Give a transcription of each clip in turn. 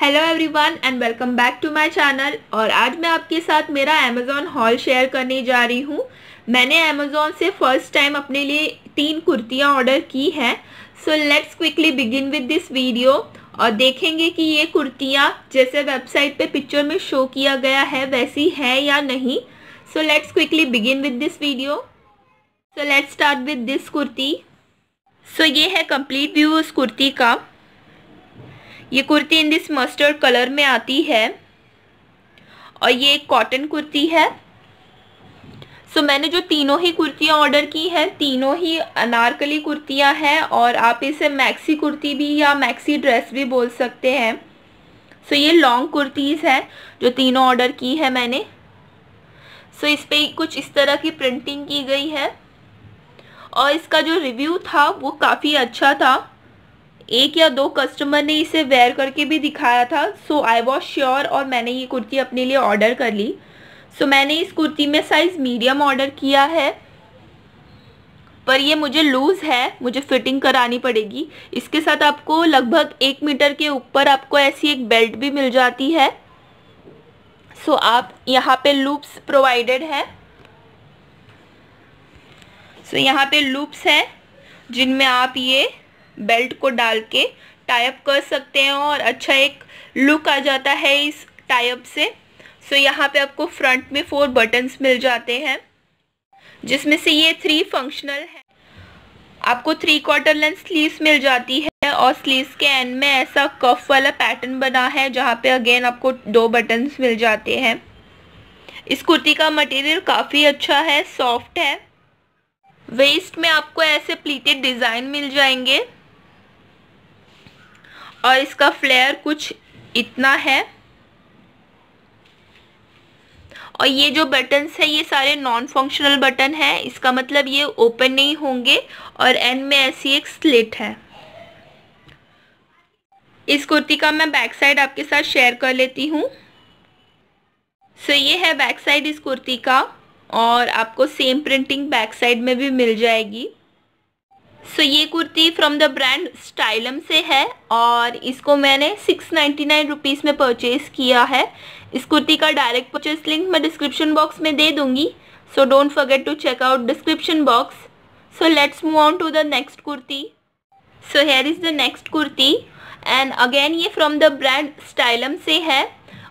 Hello everyone and welcome back to my channel और आज मैं आपके साथ मेरा अमेज़ॉन हॉल शेयर करने जा रही हूँ। मैंने अमेज़ॉन से फ़र्स्ट टाइम अपने लिए तीन कुर्तियाँ ऑर्डर की हैं। So let's quickly begin with this video और देखेंगे कि ये कुर्तियाँ जैसे वेबसाइट पे पिक्चर में शो किया गया है, वैसी है या नहीं। So let's quickly begin with this video so let's start with this kurti. So ये है कंप्लीट व्यू उस कुर्ती का। ये kurti in this mustard colour में आती है। और ये एक कॉटन कुर्ती है। सो so, मैंने जो तीनों ही कुर्तियाँ ऑर्डर की हैं तीनों ही अनारकली कुर्तियाँ हैं और आप इसे मैक्सी कुर्ती भी या मैक्सी ड्रेस भी बोल सकते हैं। सो so, ये लॉन्ग कुर्तीज़ हैं जो तीनों ऑर्डर की है मैंने। सो so, इस पर कुछ इस तरह की प्रिंटिंग की गई है। और इसका जो रिव्यू था वो काफ़ी अच्छा था। एक या दो कस्टमर ने इसे वेयर करके भी दिखाया था। सो आई वॉज़ श्योर और मैंने ये कुर्ती अपने लिए ऑर्डर कर ली। सो so, मैंने इस कुर्ती में साइज़ मीडियम ऑर्डर किया है। पर ये मुझे लूज़ है मुझे फिटिंग करानी पड़ेगी। इसके साथ आपको लगभग एक मीटर के ऊपर आपको ऐसी एक बेल्ट भी मिल जाती है। सो so, आप यहाँ पे लूप्स प्रोवाइडेड है। सो so, यहाँ पे लूप्स है जिनमें आप ये बेल्ट को डाल के टाइप कर सकते हैं और अच्छा एक लुक आ जाता है इस टाइप से सो। So, यहाँ पे आपको फ्रंट में फोर बटन्स मिल जाते हैं जिसमें से ये थ्री फंक्शनल है। आपको थ्री क्वार्टर लेंथ स्लीव्स मिल जाती है और स्लीव्स के एंड में ऐसा कफ वाला पैटर्न बना है जहाँ पे अगेन आपको दो बटन्स मिल जाते हैं। इस कुर्ती का मटेरियल काफ़ी अच्छा है सॉफ्ट है। वेस्ट में आपको ऐसे प्लीटेड डिज़ाइन मिल जाएँगे। और इसका फ्लेयर कुछ इतना है। और ये जो बटन्स है ये सारे नॉन फंक्शनल बटन है। इसका मतलब ये ओपन नहीं होंगे और एंड में ऐसी एक स्लिट है। इस कुर्ती का मैं बैक साइड आपके साथ शेयर कर लेती हूँ। सो so, ये है बैक साइड इस कुर्ती का और आपको सेम प्रिंटिंग बैक साइड में भी मिल जाएगी। सो so, ये kurti from the brand Stylum से है और इसको मैंने सिक्स नाइन्टी नाइन रुपीज़ में परचेज़ किया है। इस कुर्ती का डायरेक्ट परचेज लिंक मैं डिस्क्रिप्शन बॉक्स में दे दूँगी। So don't forget to check out description box so let's move on to the next kurti. So here is the next kurti. And again ये फ्रॉम द ब्रांड स्टाइलम से है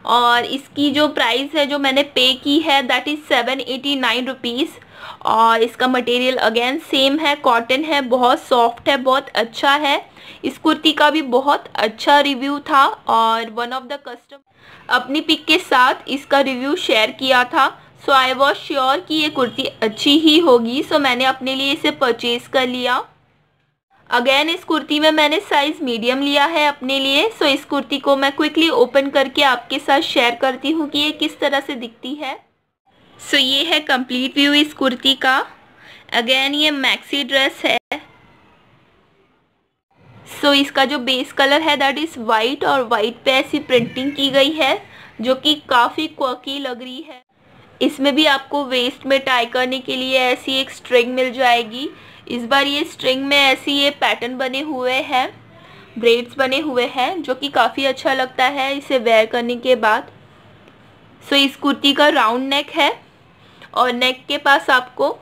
और इसकी जो प्राइस है जो मैंने पे की है that is seven eighty nine rupees और इसका मटेरियल अगेन सेम है कॉटन है, बहुत सॉफ्ट है, बहुत अच्छा है। इस कुर्ती का भी बहुत अच्छा रिव्यू था और वन ऑफ़ द कस्टम अपनी पिक के साथ इसका रिव्यू शेयर किया था। सो आई वॉज़ श्योर कि ये कुर्ती अच्छी ही होगी। सो so, मैंने अपने लिए इसे परचेज कर लिया। अगेन इस कुर्ती में मैंने साइज़ मीडियम लिया है अपने लिए। सो so, इस कुर्ती को मैं क्विकली ओपन करके आपके साथ शेयर करती हूँ कि ये किस तरह से दिखती है। सो so, ये है कंप्लीट व्यू इस कुर्ती का। अगेन ये मैक्सी ड्रेस है। सो so, इसका जो बेस कलर है दैट इज़ वाइट और वाइट पे ऐसी प्रिंटिंग की गई है जो कि काफ़ी क्वकी लग रही है। इसमें भी आपको वेस्ट में टाई करने के लिए ऐसी एक स्ट्रिंग मिल जाएगी। इस बार ये स्ट्रिंग में ऐसी ये पैटर्न बने हुए हैं ब्रेड्स बने हुए हैं जो कि काफ़ी अच्छा लगता है इसे वेयर करने के बाद। सो so, इस कुर्ती का राउंड नेक है। और नेक के पास आपको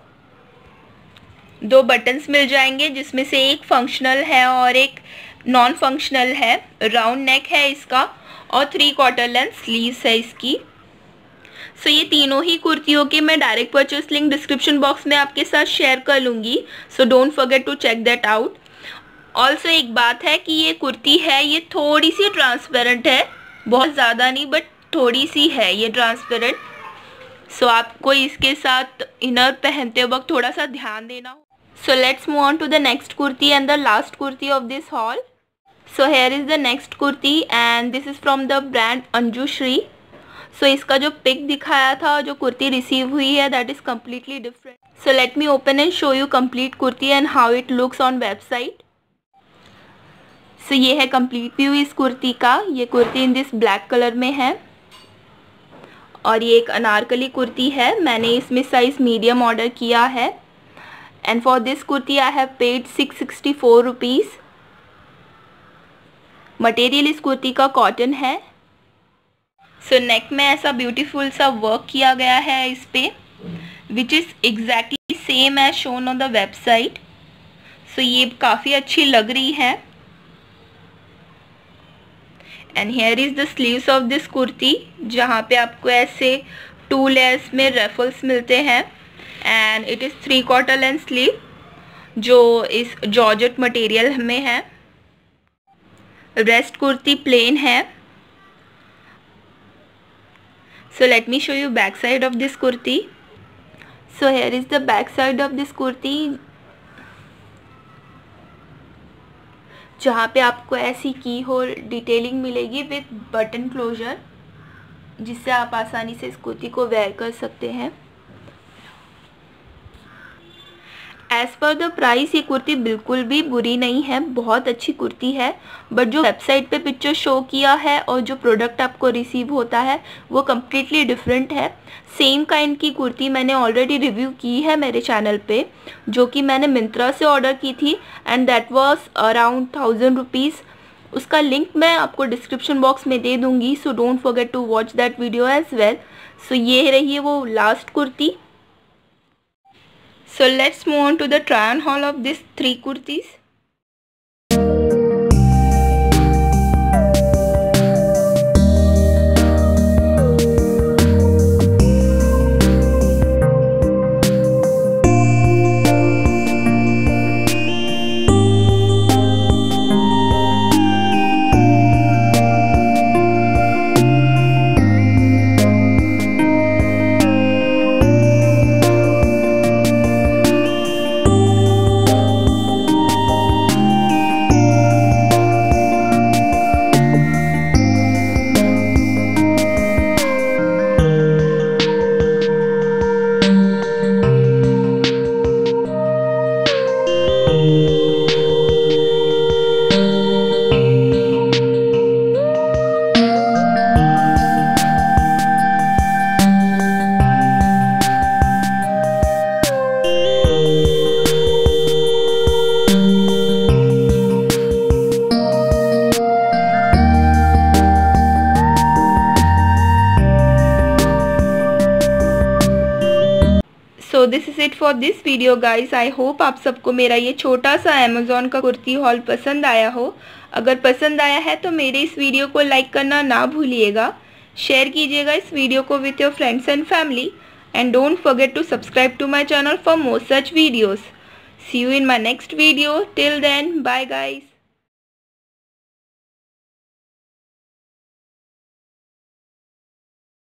दो बटन्स मिल जाएँगे जिसमें से एक फंक्शनल है और एक नॉन फंक्शनल है। राउंड नेक है इसका और थ्री क्वार्टर लेंथ स्लीव्स है इसकी। सो so, ये तीनों ही कुर्तियों के मैं direct purchase link description box में आपके साथ शेयर कर लूँगी। So don't forget to check that out also एक बात है कि ये कुर्ती है ये थोड़ी सी ट्रांसपेरेंट है। बहुत ज़्यादा नहीं बट थोड़ी सी है ये ट्रांसपेरेंट सो so, आपको इसके साथ इनर पहनते वक्त थोड़ा सा ध्यान देना हो। So let's move on to the next kurti and the last kurti of this haul so here is the next kurti and this is from the brand Anju Shri so इसका जो pick दिखाया था जो kurti receive हुई है that is completely different so let me open and show you complete kurti and how it looks on website so ये है complete view इस कुर्ती का. ये kurti in this black colour में है. और ये एक अनारकली कुर्ती है। मैंने इसमें साइज़ मीडियम ऑर्डर किया है। And for this kurti I have paid six sixty four rupees material इस कुर्ती का कॉटन है। सो so, नेक में ऐसा ब्यूटीफुल सा वर्क किया गया है इस पे which is exactly same as shown on the website so ये काफ़ी अच्छी लग रही है। And here is the sleeves of this kurti जहाँ पे आपको ऐसे टू लेयर्स में रेफल्स मिलते हैं and it is three quarter length sleeve जो इस जॉर्जेट मटेरियल में है रेस्ट कुर्ती प्लेन है so, let me show you back side of this kurti. So, here is the back side of this kurti. जहाँ पे आपको ऐसी की होल डिटेलिंग मिलेगी विथ बटन क्लोजर जिससे आप आसानी से इस कुर्ती को वेयर कर सकते हैं। एज़ पर द प्राइस ये कुर्ती बिल्कुल भी बुरी नहीं है, बहुत अच्छी कुर्ती है बट जो वेबसाइट पे पिक्चर शो किया है और जो प्रोडक्ट आपको रिसीव होता है, वो कम्प्लीटली डिफरेंट है। सेम काइंड की कुर्ती मैंने ऑलरेडी रिव्यू की है मेरे चैनल पे, जो कि मैंने मिंत्रा से ऑर्डर की थी and that was around thousand rupees उसका लिंक मैं आपको डिस्क्रिप्शन बॉक्स में दे दूँगी so don't forget to watch that video as well so ये रही है वो last kurti. So let's move on to the try on haul of these three kurtis. This is it for this video guys I hope आप सबको मेरा ये छोटा सा अमेज़ोन का कुर्ती हॉल पसंद आया हो। अगर पसंद आया है तो मेरे इस वीडियो को लाइक करना ना भूलिएगा। शेयर कीजिएगा इस वीडियो को with your friends and family and don't forget to subscribe to my channel for more such videos see you in my next video till then bye guys